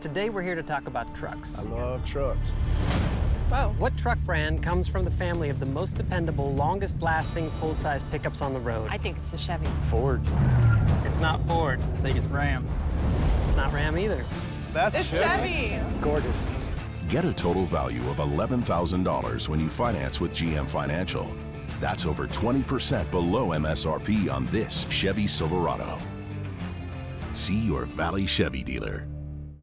Today we're here to talk about trucks. I love trucks. Wow, What truck brand comes from the family of the most dependable, longest lasting full-size pickups on the road? I think it's the Chevy. Ford. It's not Ford. I think it's Ram. Not Ram either. That's It's Chevy. Gorgeous. Get a total value of $11,000 when you finance with GM Financial. That's over 20% below MSRP on this Chevy Silverado. See your Valley Chevy dealer.